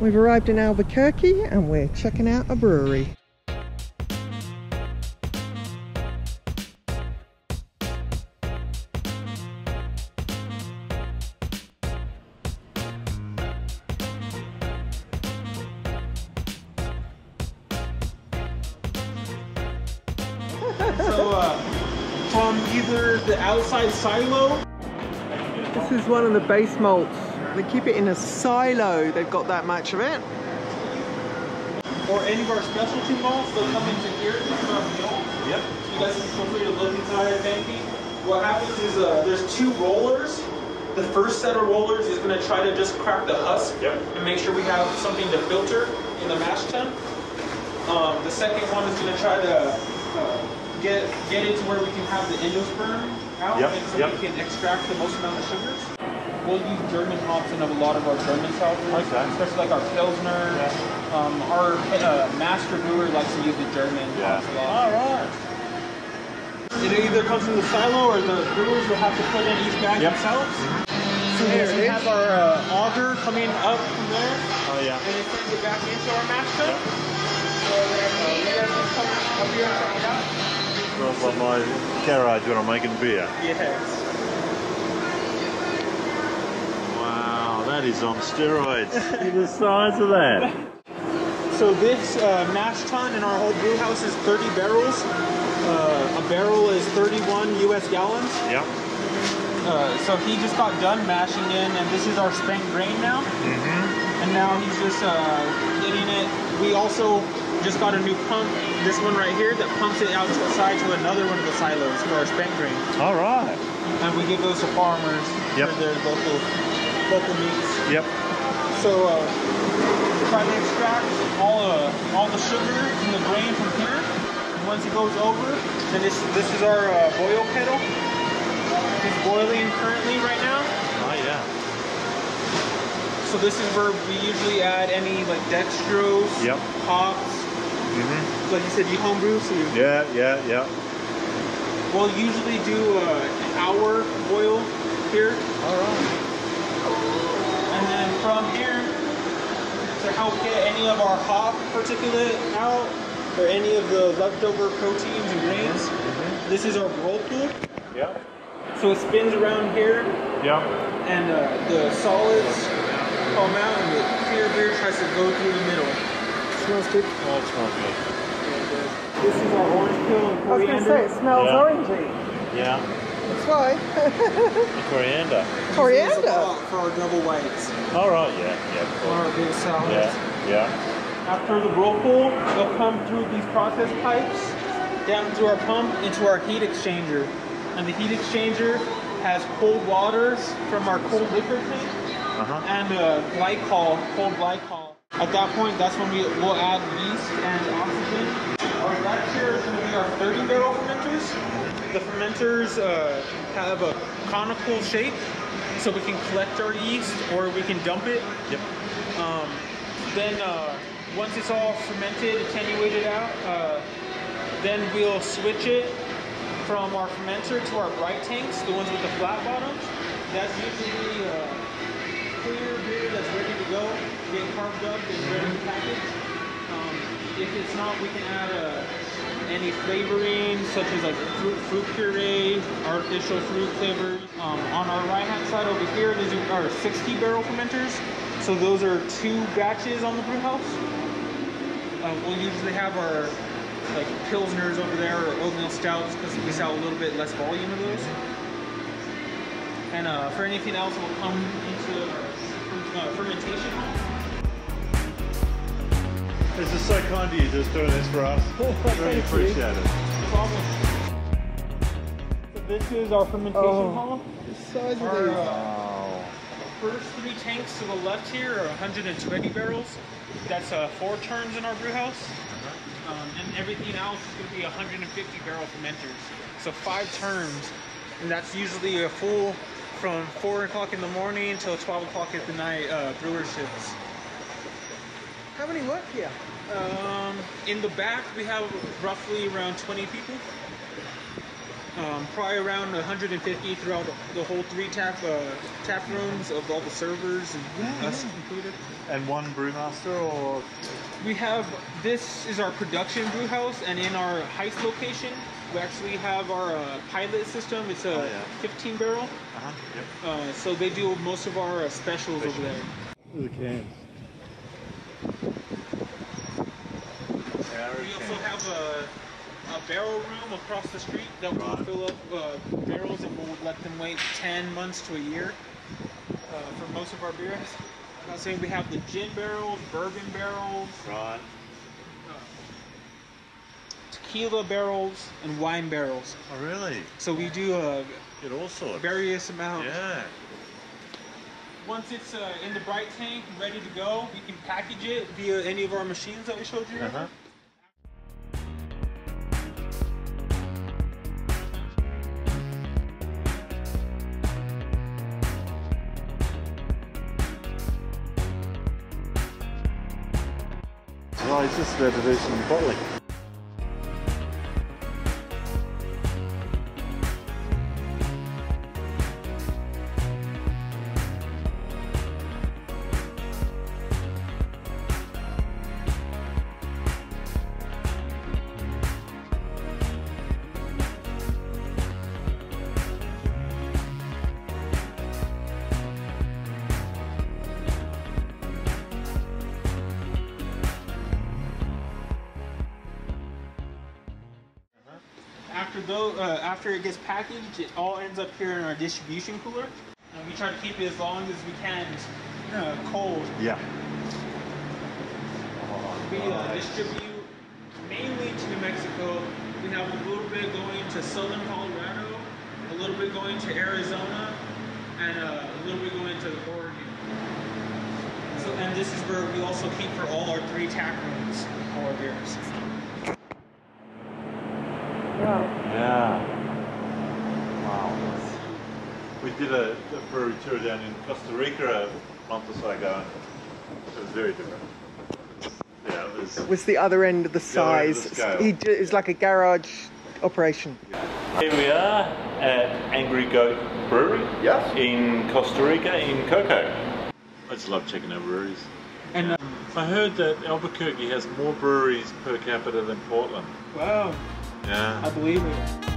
We've arrived in Albuquerque and we're checking out a brewery. So, uh, from either the outside silo This is one of the base malts. They keep it in a silo. They've got that much of it. or any of our specialty malts, they'll come into here. This is our mill. Yep. You guys can feel free to look inside it, maybe. What happens is uh, there's two rollers. The first set of rollers is going to try to just crack the husk Yep. and make sure we have something to filter in the mash tun. Um, the second one is going to try to uh, get get it to where we can have the endosperm out Yep, and so yep. we can extract the most amount of sugars. We'll use German hops in a lot of our German sours, Okay. especially like our Pilsner. Um, our uh, master brewer likes to use the German Yeah. hops a lot. All right. It either comes from the silo or the brewers will have to put in each bag Yep. themselves. So There we have our uh, auger coming up from there, Oh yeah. and it sends it back into our mash tun. Yep. So then uh, you guys can come up here and check it out. Well, well, my garage when I'm making beer. Yes. Wow, that is on steroids. See the size of that. So this uh, mash tun in our whole brew house is 30 barrels. Uh, a barrel is 31 U.S. gallons. Yep. Uh, so he just got done mashing in, and this is our spent grain now. Mm-hmm. And now he's just uh, getting it. We also just got a new pump, this one right here, that pumps it out to the side to another one of the silos for our spent grain. All right. And we give those to farmers Yep. for their local local meats. Yep. So uh, try to extract all uh, all the sugar in the grain from here. And once it goes over, then this this is our uh, boil kettle. It's boiling currently right now. Oh yeah. So this is where we usually add any like dextrose, Yep. hops. Mm-hmm. Like you said, you homebrew, so you, Yeah, yeah, yeah. we'll usually do uh, an hour boil here. All right. And from here, to help get any of our hop particulate out, or any of the leftover proteins and grains, Mm-hmm. this is our roll pool. Yep. So it spins around here, Yep. and uh, the solids come out, and the clear beer tries to go through the middle. Smells good. Oh, it smells good. This is our orange peel and I was going to say, it smells Yeah. orangey. Yeah. That's why. The coriander. Coriander. for our double whites All right. Yeah. Yeah. on our big salads. Yeah. Yeah. After the whirlpool, they'll come through these process pipes down to our pump into our heat exchanger. And the heat exchanger has cold waters from our cold liquor tank Uh huh. and uh, glycol, cold glycol. At that point, that's when we will add yeast and oxygen. Our left here is going to be our 30 barrel fermenters. The fermenters uh, have a conical shape, so we can collect our yeast or we can dump it Yep. um, then uh, once it's all fermented, attenuated out, uh, then we'll switch it from our fermenter to our bright tanks, the ones with the flat bottoms. That's usually uh, clear beer that's ready to go, get carbed up and ready to package. Um, if it's not, we can add uh, any flavoring such as like fruit, fruit puree, artificial fruit flavors. Um, on our right hand side over here, these are our 60 barrel fermenters. So those are two batches on the brew house. Uh, we'll usually have our like pilsners over there or oatmeal stouts because we sell a little bit less volume of those. And uh, for anything else, we'll come into our uh, fermentation. This is so kind of you just doing this for us. really appreciate it. So this is our fermentation Oh. hall. The size of Our these. uh, Wow. first three tanks to the left here are 120 barrels. That's uh, four turns in our brew house. Um, and everything else is going to be 150 barrel fermenters. So five turns. And that's usually a full from 4 o'clock in the morning until 12 o'clock at the night uh, brewer shifts. How many work here? Um, in the back, we have roughly around 20 people. Um, probably around 150 throughout the whole three tap uh, tap rooms of all the servers and us included. And one brewmaster or We have this is our production brew house, and in our Heights location, we actually have our uh, pilot system. It's a Oh, yeah. 15 barrel, uh-huh. Yep. uh, so they do most of our uh, specials over there. The cans. We also have a, a barrel room across the street that we'll Right. fill up uh, barrels and we'll let them wait 10 months to a year uh, for most of our beers. I'm not saying we have the gin barrels, bourbon barrels, Right. tequila barrels, and wine barrels. Oh really? So we do a Get all sorts. various amount. Yeah. Once it's uh, in the bright tank, ready to go, we can package it via any of our machines that we showed you. Uh-huh. Just about to do some bottling. After though, uh, after it gets packaged, it all ends up here in our distribution cooler. And we try to keep it as long as we can uh, cold. Yeah. We uh, distribute mainly to New Mexico. We have a little bit going to southern Colorado, a little bit going to Arizona, and uh, a little bit going to Oregon. So, and this is where we also keep for all our three tap rooms, all our beers. Yeah. Wow. We did a, a brewery tour down in Costa Rica a month or so ago, and it was very different. Yeah, it was. was the other end of the The other end of size. the scale. It was like a garage operation. Here we are at Angry Goat Brewery Yes. in Costa Rica in Coco. I just love checking out breweries. And uh, I heard that Albuquerque has more breweries per capita than Portland. wow, I believe it.